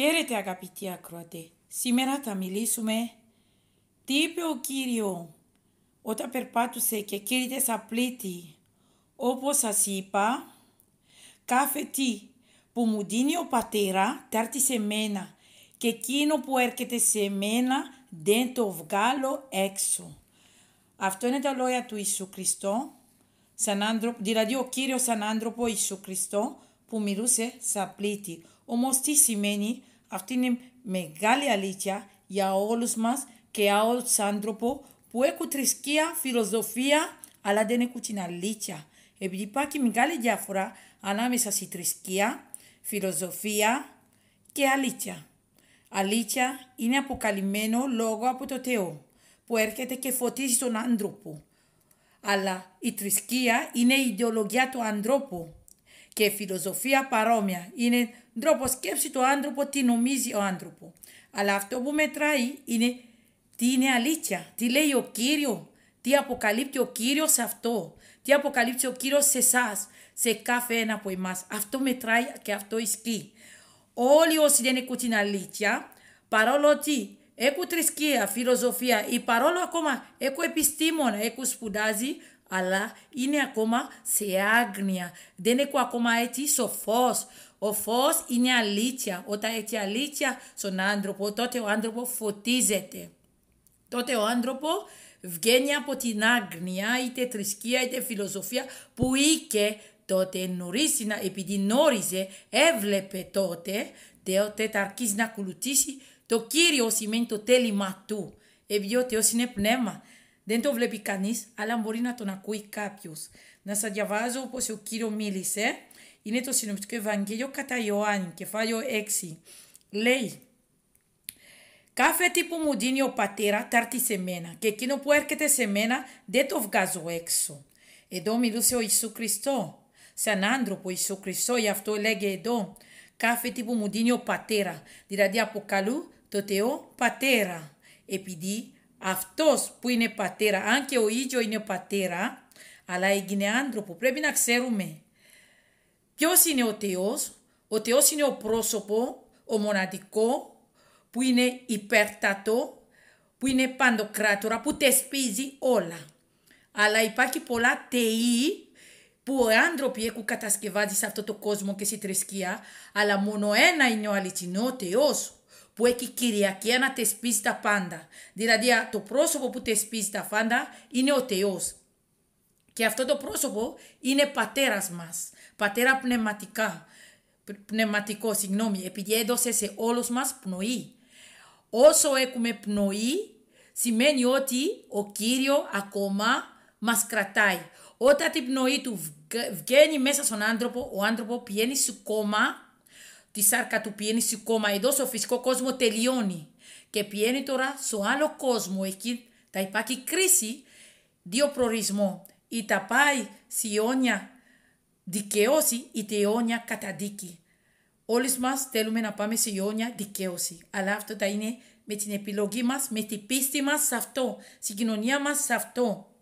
Χαίρετε αγαπητοί ακροατέ. Σήμερα θα μιλήσουμε τι είπε ο Κύριος όταν περπάτουσε και κήρυτε σαν πλήτη. Όπως σας είπα, κάθε τι που μου δίνει ο πατέρα θα έρθει σε μένα και εκείνο που έρχεται σε μένα δεν το βγάλω έξω. Αυτό είναι τα λόγια του Ιησού Χριστό, σαν άνθρωπο, δηλαδή ο Κύριος σαν άνθρωπο Ιησού Χριστό που μιλούσε σαν πλήτη. Όμως τι σημαίνει, αυτή είναι μεγάλη αλήθεια για όλους μας και για όλους τους άνθρωπους που έχουν θρησκεία, φιλοσοφία, αλλά δεν έχουν την αλήθεια. Επειδή υπάρχει μεγάλη διάφορα ανάμεσα στη θρησκεία, φιλοσοφία και αλήθεια. Αλήθεια είναι αποκαλυμμένο λόγο από το Θεό που έρχεται και φωτίζει τον άνθρωπο. Αλλά η θρησκεία είναι η ιδεολογία του ανθρώπου και η φιλοσοφία παρόμοια. Είναι τρόπος σκέψης του άνθρωπο τι νομίζει ο άνθρωπο. Αλλά αυτό που μετράει είναι τι είναι αλήθεια, τι λέει ο Κύριος, τι αποκαλύπτει ο Κύριος σε αυτό, τι αποκαλύπτει ο Κύριος σε εσάς, σε κάθε ένα από εμάς. Αυτό μετράει και αυτό ισχύει. Όλοι όσοι δεν έχουν την αλήθεια, παρόλο ότι έχουν θρησκεία, φιλοσοφία ή παρόλο ακόμα έχουν επιστήμονα, έχουν σπουδάζει, αλλά είναι ακόμα σε άγνοια. Δεν έχω ακόμα έτσι σοφός. Ο φως είναι αλήθεια. Όταν έχει αλήθεια στον άνθρωπο, τότε ο άνθρωπο φωτίζεται. Τότε ο άνθρωπο βγαίνει από την άγνοια, είτε θρησκεία είτε φιλοσοφία που είχε τότε νωρίς, επειδή γνώριζε, έβλεπε τότε, τότε θα αρχίσει να ακολουθήσει το κύριο σημαίνει το τέλημα του. Επειδή ο Θεός είναι πνεύμα. Δεν το βλέπει κανείς, αλλά μπορεί να τον ακούει κάποιος. Να σας διαβάζω όπως ο κύριος μίλησε. Είναι το συνοπτικό Ευαγγέλιο κατά Ιωάννη, κεφάλαιο 6. Λέει, Κάθε τι που μου δίνει ο πατέρα θα έρθει σε μένα και εκείνο που έρχεται σε μένα δεν το βγάζω έξω. Εδώ μιλούσε ο Ιησού Χριστό. Σαν άνθρωπο Ιησού Χριστό, γι' αυτό λέγε εδώ. Κάθε τι που μου δίνει ο πατέρα. Δηλαδή αποκαλού το Θεό πατέρα. Επειδή αυτός που είναι πατέρα, αν και ο ίδιο είναι πατέρα, αλλά έγινε άνθρωπο, πρέπει να ξέρουμε ποιος είναι ο Θεός. Ο Θεός είναι ο πρόσωπο, ο μοναδικό, που είναι υπέρτατο, που είναι παντοκράτορα, που τεσπίζει όλα. Αλλά υπάρχει πολλά θεοί που οι άνθρωποι έχουν κατασκευάσει σε αυτό το κόσμο και στη θρησκεία, αλλά μόνο ένα είναι ο αληθινός Θεός που έχει κυριαρχία να τεσπίσει τα πάντα. Δηλαδή το πρόσωπο που τεσπίζει τα πάντα είναι ο Θεός. Και αυτό το πρόσωπο είναι πατέρας μας. Πατέρα πνευματικά. Πνευματικό, συγγνώμη, επειδή έδωσε σε όλους μας πνοή. Όσο έχουμε πνοή, σημαίνει ότι ο Κύριο ακόμα μας κρατάει. Όταν την πνοή του βγαίνει μέσα στον άνθρωπο, ο άνθρωπο πηγαίνει στο κόμμα τη σάρκα του πηγαίνει στο κόμμα εδώ στο φυσικό κόσμο τελειώνει και πηγαίνει τώρα στο άλλο κόσμο εκεί θα υπάρχει κρίση δύο προορισμό ή θα πάει σε αιώνια δικαίωση είτε αιώνια καταδίκη. Όλοι μας θέλουμε να πάμε σε αιώνια δικαίωση. Αλλά αυτό θα είναι με την επιλογή μας, με την πίστη μας σε αυτό, στην κοινωνία μας σε αυτό.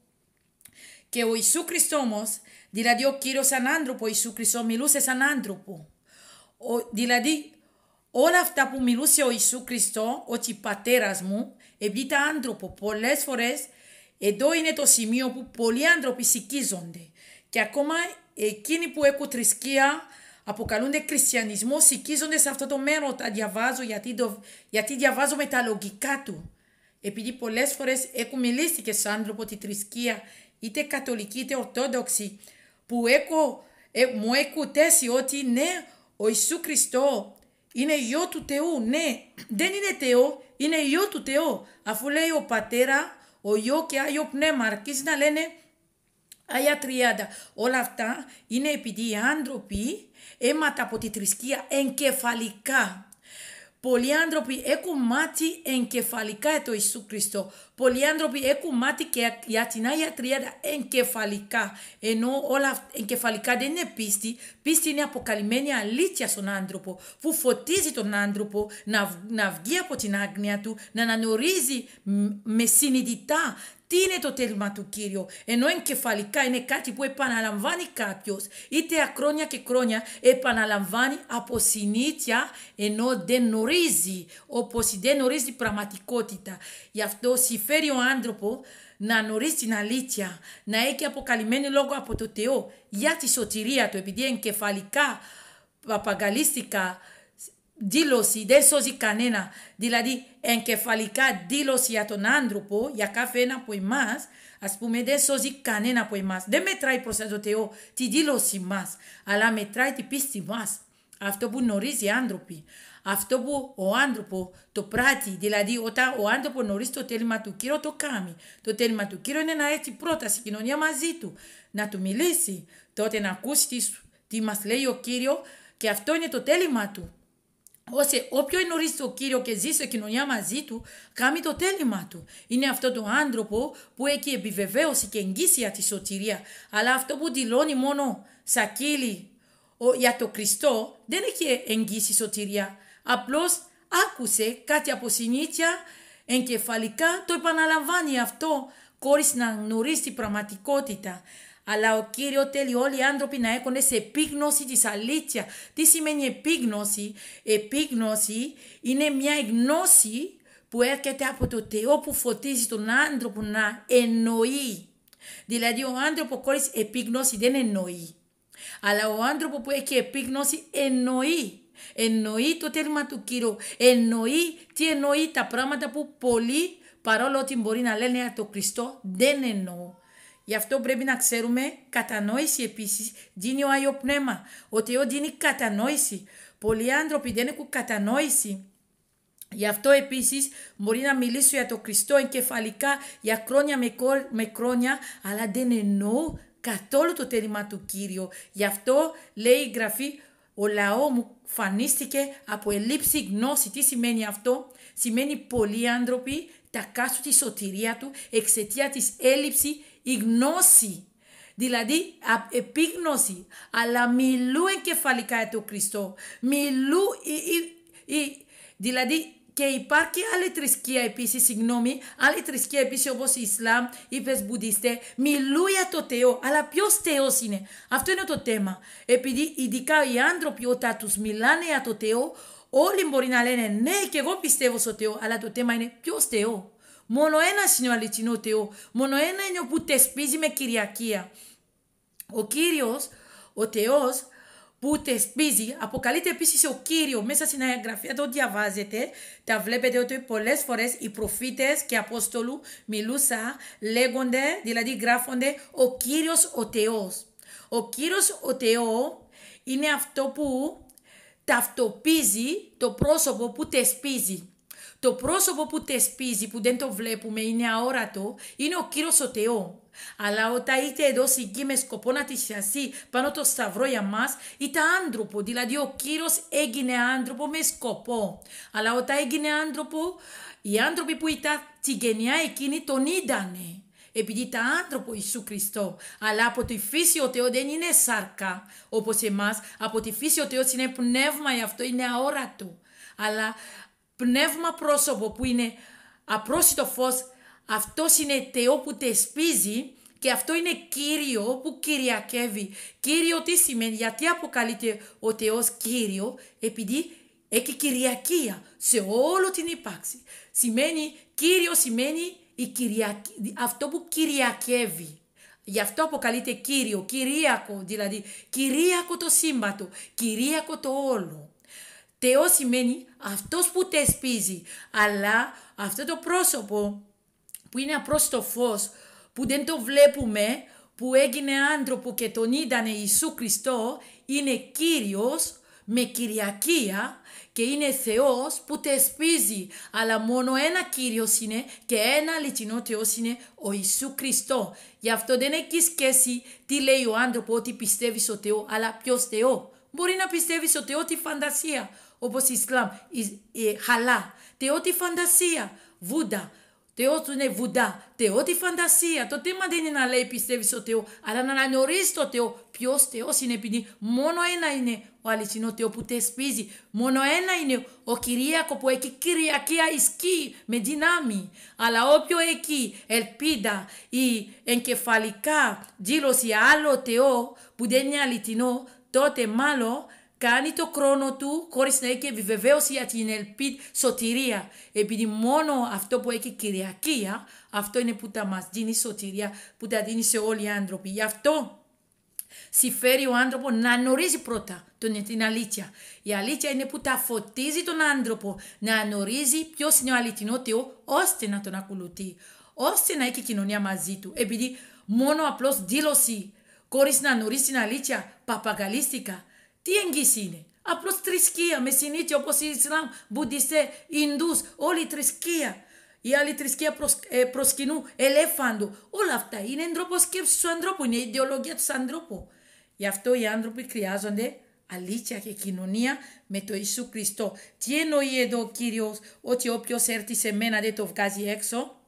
Και ο Ιησού Χριστό όμω, δηλαδή ο κύριος σαν άνθρωπο, ο Ιησού Χριστό μιλούσε σαν άνθρωπο. Ο, δηλαδή, όλα αυτά που μιλούσε ο Ιησού Χριστό, ότι πατέρα μου, επειδή ήταν άνθρωπο, πολλές φορές, εδώ είναι το σημείο που πολλοί άνθρωποι σηκίζονται. Και ακόμα εκείνοι που έχουν θρησκεία, αποκαλούνται χριστιανισμό, σηκίζονται σε αυτό το μέρο. Τα διαβάζω γιατί, το, γιατί διαβάζω με τα λογικά του. Επειδή πολλές φορές έχουν μιλήσει και σαν άνθρωπο τη θρησκεία, είτε καθολική είτε ορθόδοξη, που έχω, ε, μου έχουν τέσει ότι ναι, ο Ιησού Χριστό είναι γιο του Θεού. Ναι, δεν είναι Θεό, είναι γιο του Θεού. Αφού λέει ο πατέρα, ο γιο και Άγιο Πνεύμα, αρχίζει να λένε Άγια Τριάντα. Όλα αυτά είναι επειδή οι άνθρωποι έματα από τη θρησκεία εγκεφαλικά. Πολλοί άνθρωποι έχουν μάθει εγκεφαλικά το Ιησού Χριστό. Πολλοί άνθρωποι έχουν μάθει και για την Άγια Τριάδα εγκεφαλικά. Ενώ όλα εγκεφαλικά δεν είναι πίστη. Πίστη είναι αποκαλυμμένη αλήθεια στον άνθρωπο που φωτίζει τον άνθρωπο να, να βγει από την άγνοια του, να αναγνωρίζει με συνειδητά Τι είναι το τέλημα του Κύριο; Ενώ εγκεφαλικά είναι κάτι που επαναλαμβάνει κάποιος, είτε ακρόνια και χρόνια επαναλαμβάνει από συνήθεια, ενώ δεν γνωρίζει, όπως δεν γνωρίζει πραγματικότητα. Γι' αυτό συμφέρει ο άνθρωπο να γνωρίζει την αλήθεια, να έχει αποκαλυμμένη λόγο από το Θεό για τη σωτηρία του, επειδή εγκεφαλικά, παπαγκαλίστικα, δήλωση δεν σώζει κανένα. Δηλαδή, εγκεφαλικά δήλωση για τον άνθρωπο, για κάθε ένα από εμά, α πούμε, δεν σώζει κανένα από εμά. Δεν μετράει προ το Θεό τη δήλωση μα, αλλά μετράει την πίστη μα. Αυτό που γνωρίζει οι άνθρωποι. Αυτό που ο άνθρωπο το πράττει, δηλαδή όταν ο άνθρωπο γνωρίζει το τέλημα του Κύριου, το κάνει. Το τέλημα του Κύριου είναι να έχει πρώτα στην κοινωνία μαζί του, να του μιλήσει, τότε να ακούσει τι, τι μα λέει ο Κύριο και αυτό είναι το τέλημα του. Ώστε όποιο γνωρίζει τον Κύριο και ζει σε κοινωνία μαζί του, κάνει το τέλημα του. Είναι αυτό το άνθρωπο που έχει επιβεβαίωση και εγγύσια τη σωτηρία. Αλλά αυτό που δηλώνει μόνο σακίλι για το Χριστό δεν έχει εγγύσει σωτηρία. Απλώς άκουσε κάτι από συνήθεια εγκεφαλικά, το επαναλαμβάνει αυτό χωρίς να γνωρίζει την πραγματικότητα. Αλλά ο Κύριο θέλει όλοι οι άνθρωποι να έχουν σε επίγνωση της αλήθεια. Τι σημαίνει επίγνωση; Επίγνωση είναι μια γνώση που έρχεται από το Θεό που φωτίζει τον άνθρωπο να εννοεί. Δηλαδή ο άνθρωπο χωρίς επίγνωση δεν εννοεί. Αλλά ο άνθρωπο που έχει επίγνωση εννοεί. Εννοεί το τέλμα του Κύριου. Εννοεί τι εννοεί τα πράγματα που πολλοί παρόλο ότι μπορεί να λένε για το Χριστό δεν εννοούν. Γι' αυτό πρέπει να ξέρουμε κατανόηση επίσης. Δίνει ο Άγιο Πνεύμα. Ο Θεός δίνει κατανόηση. Πολλοί άνθρωποι δεν έχουν κατανόηση. Γι' αυτό επίσης μπορεί να μιλήσω για το Χριστό εγκεφαλικά για χρόνια με, με χρόνια, αλλά δεν εννοώ καθόλου το τέλημα του Κύριο. Γι' αυτό λέει η γραφή, ο λαός μου φανίστηκε από ελλείψη γνώση. Τι σημαίνει αυτό, σημαίνει πολλοί άνθρωποι τα κάσουν τη σωτηρία του εξαιτία της έλλειψη η γνώση. Δηλαδή επίγνωση, αλλά μιλού εγκεφαλικά για τον Χριστό. Μιλού, δηλαδή και υπάρχει άλλη θρησκεία επίσης, συγγνώμη, άλλη θρησκεία επίσης όπως η Ισλάμ, οι Βουδιστέ, μιλούν για το Θεό. Αλλά ποιος Θεός είναι, αυτό είναι το θέμα. Επειδή ειδικά οι άνθρωποι όταν τους μιλάνε για το Θεό, όλοι μπορεί να λένε ναι, και εγώ πιστεύω στο Θεό, αλλά το θέμα είναι ποιος Θεό. Μόνο ένας είναι ο αληθινός Θεός. Μόνο ένα είναι που τεσπίζει με κυριαρχία. Ο Κύριος, ο Θεός που τεσπίζει, αποκαλείται επίσης ο Κύριος μέσα στην Αγία το διαβάζετε, τα βλέπετε ότι πολλές φορές οι προφήτες και Απόστολου μιλούσα, λέγονται, δηλαδή γράφονται ο Κύριος ο Θεός. Ο Κύριος ο Θεός είναι αυτό που ταυτοπίζει το πρόσωπο που τεσπίζει. Το πρόσωπο που τεσπίζει, που δεν το βλέπουμε, είναι αόρατο, είναι ο κύριος ο Θεό. Αλλά όταν είτε εδώ εκεί με σκοπό να τη σιασεί πάνω το σταυρό για μας, ήταν άνθρωπο. Δηλαδή ο κύριος έγινε άνθρωπο με σκοπό. Αλλά όταν έγινε άνθρωπο, οι άνθρωποι που ήταν τη γενιά εκείνη τον είδανε. Επειδή ήταν άνθρωπο Ιησού Χριστό. Αλλά από τη φύση ο Θεός δεν είναι σάρκα όπως εμάς. Από τη φύση ο Θεός είναι πνεύμα, γι' αυτό είναι αόρατο. Αλλά πνεύμα πρόσωπο που είναι απρόσιτο φως, αυτός είναι Θεό που τεσπίζει και αυτό είναι Κύριο που κυριακεύει. Κύριο τι σημαίνει, γιατί αποκαλείται ο Θεός Κύριο, επειδή έχει κυριακία σε όλο την ύπαρξη. Σημαίνει, Κύριο σημαίνει η αυτό που κυριακεύει. Γι' αυτό αποκαλείται Κύριο, Κυρίακο, δηλαδή Κυρίακο το σύμπατο, Κυρίακο το όλο. Θεός σημαίνει αυτός που τεσπίζει. Αλλά αυτό το πρόσωπο που είναι απρόστο φως, που δεν το βλέπουμε, που έγινε άνθρωπο και τον είδανε Ιησού Χριστό, είναι Κύριος με κυριαρχία και είναι Θεός που τεσπίζει. Αλλά μόνο ένα Κύριος είναι και ένα αληθινό Θεός είναι ο Ιησού Χριστό. Γι' αυτό δεν έχει σχέση τι λέει ο άνθρωπο ότι πιστεύεις στο Θεό, αλλά ποιος Θεό. Μπορεί να πιστεύεις στο Θεό τη φαντασία, όπως Ισλάμ, η, η, χαλά, θεό τη φαντασία, Βούντα, Θεό του είναι βουντά. Θεό τη φαντασία. Το θέμα δεν είναι να λέει πιστεύεις στο Θεός, αλλά να αναγνωρίζει το Θεό. Ποιος Θεός είναι, επειδή μόνο ένα είναι ο αληθινός Θεός που σπίζει. Μόνο ένα είναι ο Κυρίακο που έχει κυριαρχία ισχύει με δυνάμει. Αλλά όποιο έχει ελπίδα ή εγκεφαλικά δήλωση άλλο Θεό που δεν είναι αληθινό, τότε μάλλον κάνει το χρόνο του χωρίς να έχει επιβεβαίωση για την ελπίδα σωτηρία. Επειδή μόνο αυτό που έχει κυριαρχία, αυτό είναι που τα μας δίνει σωτηρία, που τα δίνει σε όλοι οι άνθρωποι. Γι' αυτό συμφέρει ο άνθρωπο να γνωρίζει πρώτα τον, την αλήθεια. Η αλήθεια είναι που τα φωτίζει τον άνθρωπο να γνωρίζει ποιος είναι ο αληθινό Θεό, ώστε να τον ακολουθεί, ώστε να έχει κοινωνία μαζί του. Επειδή μόνο απλώς δήλωση, χωρίς να γνωρίζει την αλήθεια, παπαγαλίστηκα, τι εγγύηση είναι; Απλώς θρησκεία με συνήθεια όπως η Ισλάμ, Βουδιστέ, Ινδούς, όλη η θρησκεία. Η άλλη θρησκεία προς, ε, προσκυνού, ελέφαντο. Όλα αυτά είναι τρόπο σκέψης του ανθρώπου, είναι η ιδεολογία του ανθρώπου. Γι' αυτό οι άνθρωποι χρειάζονται αλήθεια και κοινωνία με το Ιησού Χριστό. Τι εννοεί εδώ ο κύριος ότι όποιος έρθει σε μένα δεν το βγάζει έξω;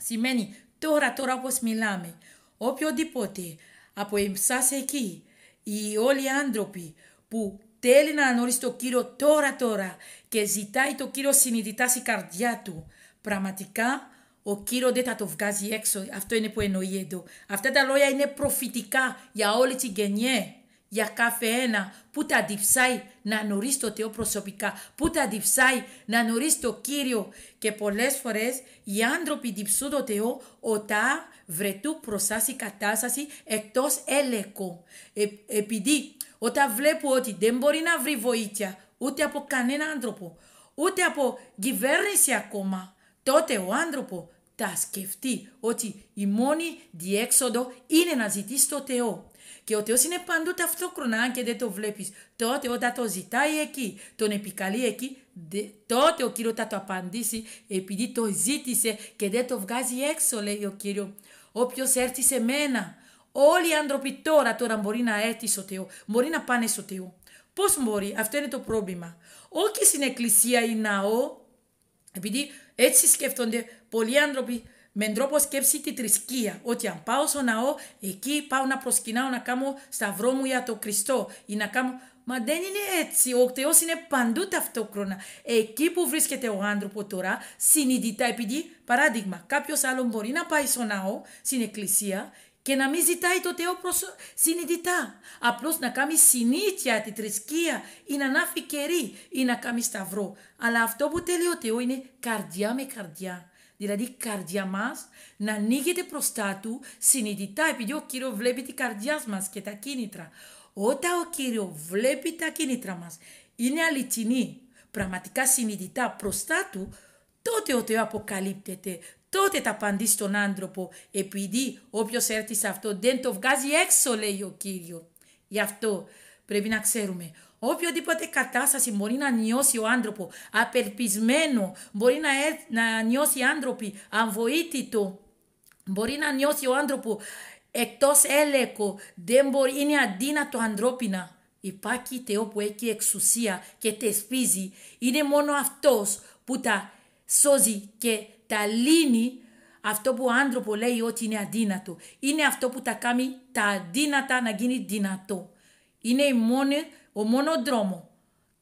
Σημαίνει τώρα, τώρα όπως μιλάμε, οποιοδήποτε από εμάς εκεί οι όλοι οι άνθρωποι που θέλει να γνωρίσει το Κύριο τώρα τώρα και ζητάει το Κύριο συνειδητά στην καρδιά του, πραγματικά ο Κύριο δεν θα το βγάζει έξω. Αυτό είναι που εννοεί εδώ. Αυτά τα λόγια είναι προφητικά για όλη την γενιέ. Για κάθε ένα που τα διψάει να γνωρίσει το Θεό προσωπικά, που τα διψάει να γνωρίσει το Κύριο. Και πολλές φορές οι άνθρωποι διψούν το Θεό όταν βρετού προσάσει κατάσταση εκτός έλεγχο. Ε, επειδή όταν βλέπω ότι δεν μπορεί να βρει βοήθεια ούτε από κανένα άνθρωπο, ούτε από κυβέρνηση ακόμα, τότε ο άνθρωπο θα σκεφτεί ότι η μόνη διέξοδο είναι να ζητήσει το Θεό. Και ο Θεός είναι παντού ταυτόχρονα, αν και δεν το βλέπεις. Τότε όταν το ζητάει εκεί, τον επικαλεί εκεί, τότε ο Κύριος θα το απαντήσει επειδή το ζήτησε και δεν το βγάζει έξω, λέει ο Κύριος. Όποιος έρθει σε μένα, όλοι οι άνθρωποι τώρα, τώρα μπορεί να έρθει στο Θεό, μπορεί να πάνε στο Θεό. Πώς μπορεί, αυτό είναι το πρόβλημα. Όχι στην εκκλησία ή ναό, επειδή έτσι σκέφτονται πολλοί άνθρωποι με τρόπο σκέψη τη θρησκεία. Ότι αν πάω στο ναό, εκεί πάω να προσκυνάω να κάνω σταυρό μου για το Χριστό ή να κάνω. Μα δεν είναι έτσι. Ο Θεός είναι παντού ταυτόχρονα. Εκεί που βρίσκεται ο άνθρωπο τώρα, συνειδητά, επειδή, παράδειγμα, κάποιος άλλο μπορεί να πάει στο ναό, στην εκκλησία, και να μην ζητάει το Θεό προσω... συνειδητά. Απλώς να κάνει συνήθεια τη θρησκεία ή να ανάφει κερί ή να κάνει σταυρό. Αλλά αυτό που θέλει ο Θεός είναι καρδιά με καρδιά. Δηλαδή η καρδιά μας να ανοίγεται μπροστά του συνειδητά, επειδή ο κύριος βλέπει την καρδιά μας και τα κίνητρα. Όταν ο κύριος βλέπει τα κίνητρα μας, είναι αληθινή, πραγματικά συνειδητά μπροστά του, τότε ο Θεός αποκαλύπτεται. Τότε θα απαντήσει στον άνθρωπο, επειδή όποιος έρθει σε αυτό δεν το βγάζει έξω, λέει ο κύριος. Γι' αυτό πρέπει να ξέρουμε Οποιοδήποτε κατάσταση μπορεί να νιώσει ο άνθρωπο απελπισμένο, μπορεί να, ε, να νιώσει άνθρωποι αβοήθητο, μπορεί να νιώσει ο άνθρωπο εκτός έλεγχο, δεν μπορεί, είναι αδύνατο ανθρώπινα. Υπάρχει Θεό που έχει εξουσία και θεσπίζει. Είναι μόνο αυτός που τα σώζει και τα λύνει αυτό που ο άνθρωπο λέει ότι είναι αδύνατο. Είναι αυτό που τα κάνει τα αδύνατα να γίνει δυνατό. Είναι η μόνη ο μόνο δρόμο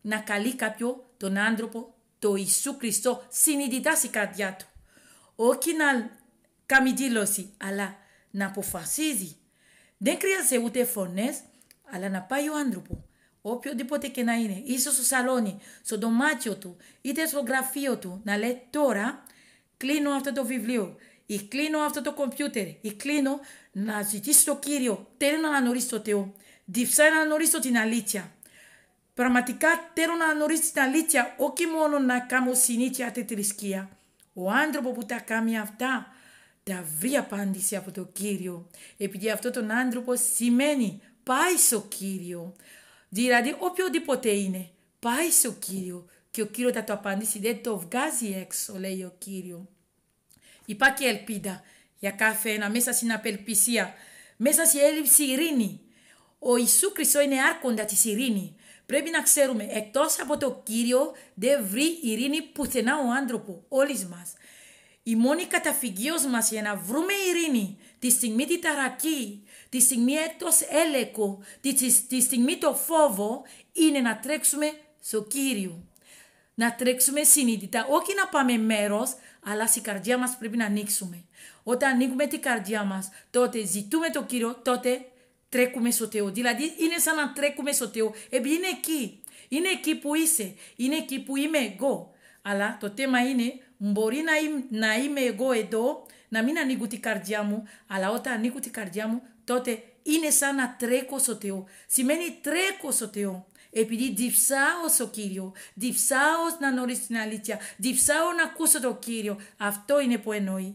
να καλεί κάποιο τον άνθρωπο, το Ιησού Χριστό, συνειδητά στην καρδιά του. Όχι να κάνει δήλωση, αλλά να αποφασίζει. Δεν χρειάζεται ούτε φωνές, αλλά να πάει ο άνθρωπο. Οποιοδήποτε και να είναι, ίσως στο σαλόνι, στο δωμάτιο του, είτε στο γραφείο του, να λέει τώρα κλείνω αυτό το βιβλίο ή κλείνω αυτό το κομπιούτερ ή κλείνω να ζητήσω το Κύριο. Θέλω να αναγνωρίσω το Θεό. Διψάει να αναγνωρίσω την αλήθεια. Πραγματικά θέλω να γνωρίσει την αλήθεια, όχι μόνο να κάνω συνήθεια τη θρησκεία. Ο άνθρωπο που τα κάνει αυτά θα βρει απάντηση από τον Κύριο. Επειδή αυτό τον άνθρωπο σημαίνει πάει στο Κύριο. Δηλαδή οποιοδήποτε είναι, πάει στο Κύριο. Και ο Κύριος θα το απαντήσει, δεν το βγάζει έξω, λέει ο Κύριος. Υπάρχει ελπίδα για κάθε ένα μέσα στην απελπισία, μέσα στην έλλειψη ειρήνη. Ο Ιησού Χριστός είναι άρχοντας της ειρήνης. Πρέπει να ξέρουμε, εκτός από το κύριο, δεν βρει ειρήνη πουθενά ο άνθρωπο, όλοι μας. η μόνη καταφυγίως μας για να βρούμε ειρήνη, τη στιγμή τη ταρακή, τη στιγμή εκτός έλεγχο, τη, τη στιγμή το φόβο, είναι να τρέξουμε στο Κύριο. Να τρέξουμε συνείδητα, όχι να πάμε μέρος, αλλά στην καρδιά μας πρέπει να ανοίξουμε. Όταν ανοίγουμε την καρδιά μας, τότε ζητούμε το Κύριο, τότε τρέχουμε στο Θεό. Δηλαδή είναι σαν να τρέχουμε στο Θεό, επειδή είναι εκεί. Είναι εκεί που είσαι, είναι εκεί που είμαι εγώ. Αλλά το θέμα είναι, μπορεί να είμαι, να είμαι εγώ εδώ, να μην ανοίγω την καρδιά μου, αλλά όταν ανοίγω την καρδιά μου, τότε είναι σαν να τρέχω στο Θεό. Σημαίνει τρέχω στο Θεό. Επειδή διψάω στο Κύριο, διψάω να γνωρίσω την αλήθεια, διψάω να ακούσω το Κύριο. Αυτό είναι που εννοεί.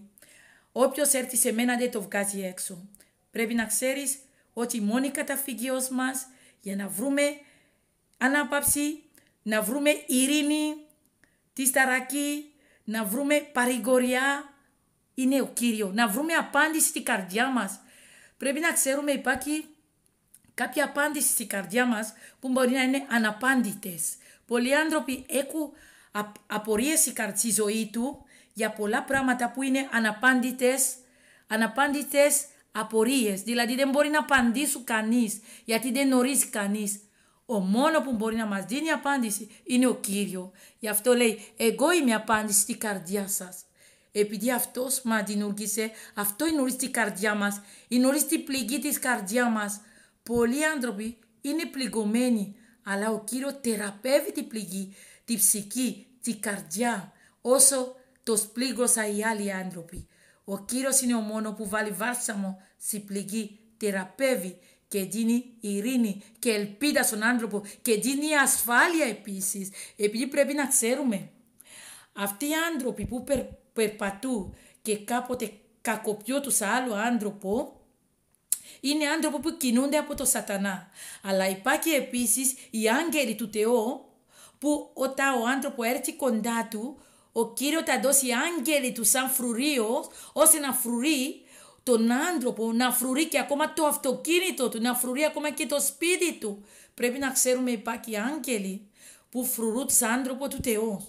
Όποιο έρθει σε μένα δεν το βγάζει έξω. Πρέπει να ξέρει ότι η μόνη καταφυγίος μας για να βρούμε ανάπαυση, να βρούμε ειρήνη, τη σταρακή, να βρούμε παρηγοριά, είναι ο Κύριος. Να βρούμε απάντηση στην καρδιά μας. Πρέπει να ξέρουμε υπάρχει κάποια απάντηση στην καρδιά μας που μπορεί να είναι αναπάντητες. Πολλοί άνθρωποι έχουν απορίες στη ζωή του για πολλά πράγματα που είναι αναπάντητες, αναπάντητες απορίες. Δηλαδή δεν μπορεί να απαντήσει κανείς γιατί δεν γνωρίζει κανείς. Ο μόνο που μπορεί να μας δίνει απάντηση είναι ο Κύριος. Γι' αυτό λέει εγώ είμαι απάντηση στην καρδιά σας. Επειδή αυτός μας δημιούργησε, αυτό είναι στην καρδιά μας, είναι στην πληγή της καρδιά μας. Πολλοί άνθρωποι είναι πληγωμένοι, αλλά ο Κύριος θεραπεύει την πληγή, την ψυχή, την καρδιά, όσο το σπλήγωσαν οι άλλοι άνθρωποι. Ο Κύριος είναι ο μόνο που βάλει βάρσαμο στη πληγή, θεραπεύει και δίνει ειρήνη και ελπίδα στον άνθρωπο και δίνει ασφάλεια επίσης. Επειδή πρέπει να ξέρουμε, αυτοί οι άνθρωποι που περ, περπατούν και κάποτε κακοποιούν τους άλλο άνθρωπο, είναι άνθρωποι που κινούνται από το σατανά. Αλλά υπάρχει επίσης οι άγγελοι του Θεού που όταν ο άνθρωπο έρθει κοντά του, ο Κύριος θα δώσει άγγελοι τους σαν φρουρίο, ώστε να φρουρεί τον άνθρωπο, να φρουρεί και ακόμα το αυτοκίνητο του, να φρουρεί ακόμα και το σπίτι του. Πρέπει να ξέρουμε υπάρχει άγγελοι που φρουρούν τους άνθρωπος του Θεού.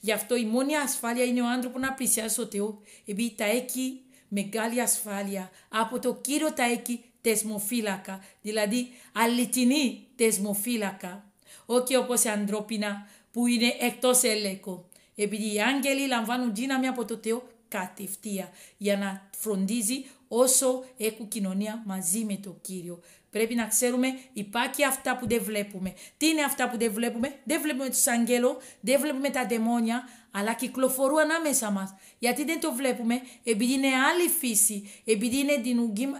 Γι' αυτό η μόνη ασφάλεια είναι ο άνθρωπο να πλησιάσει στο Θεό, επειδή τα έχει μεγάλη ασφάλεια. Από το κύριο τα έχει τεσμοφύλακα, δηλαδή αληθινή τεσμοφύλακα. Όχι όπως ανθρώπινα που είναι εκτός έλεγχο. Επειδή οι άγγελοι λαμβάνουν δύναμη από το Θεό κατευθεία για να φροντίζει όσο έχουν κοινωνία μαζί με το Κύριο. Πρέπει να ξέρουμε υπάρχει αυτά που δεν βλέπουμε. Τι είναι αυτά που δεν βλέπουμε; Δεν βλέπουμε τους αγγέλους, δεν βλέπουμε τα δαιμόνια, αλλά κυκλοφορούν ανάμεσα μας. Γιατί δεν το βλέπουμε, επειδή είναι άλλη φύση, επειδή είναι,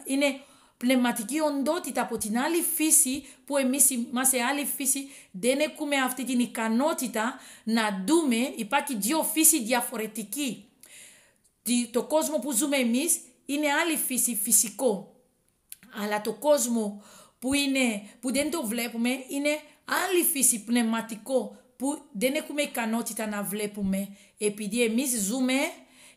είναι πνευματική οντότητα από την άλλη φύση που εμείς είμαστε άλλη φύση δεν έχουμε αυτή την ικανότητα να δούμε υπάρχει δύο φύση διαφορετική. Το κόσμο που ζούμε εμείς είναι άλλη φύση φυσικό. Αλλά το κόσμο που, είναι, που δεν το βλέπουμε είναι άλλη φύση πνευματικό που δεν έχουμε ικανότητα να βλέπουμε επειδή εμείς ζούμε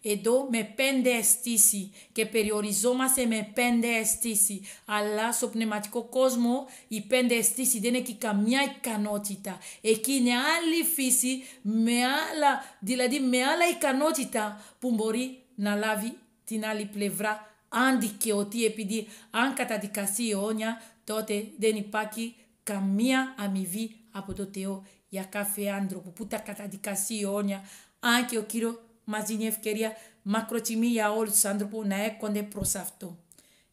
εδώ με πέντε αισθήσει και περιοριζόμαστε με πέντε αισθήσει. Αλλά στο πνευματικό κόσμο οι πέντε αισθήσει δεν έχει καμιά ικανότητα. Εκεί είναι άλλη φύση, με άλλα, δηλαδή με άλλα ικανότητα που μπορεί να λάβει την άλλη πλευρά αν δικαιωθεί επειδή αν καταδικαστεί αιώνια τότε δεν υπάρχει καμία αμοιβή από το Θεό για κάθε άνθρωπο που τα καταδικαστεί αιώνια αν και ο Κύριος μας δίνει ευκαιρία μακροτιμή για όλους τους άνθρωπους να έρχονται προς αυτό.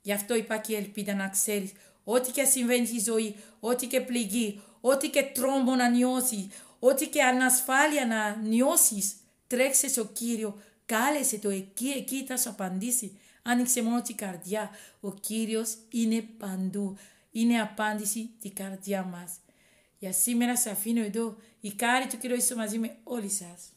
Γι' αυτό υπάρχει ελπίδα να ξέρεις ό,τι και συμβαίνει στη ζωή, ό,τι και πληγή, ό,τι και τρόμο να νιώσεις, ό,τι και ανασφάλεια να νιώσεις, τρέξε στο Κύριο, κάλεσε το εκεί, εκεί θα σου απαντήσει. Άνοιξε μόνο την καρδιά. Ο Κύριος είναι παντού. Είναι απάντηση την καρδιά μας. Για σήμερα σε αφήνω εδώ. Η κάρη του Κύριου Ιησού μαζί με όλοι σας.